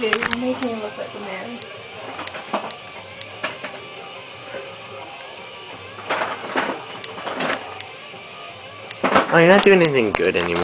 do. You're making me look like a man. Oh, you're not doing anything good anymore.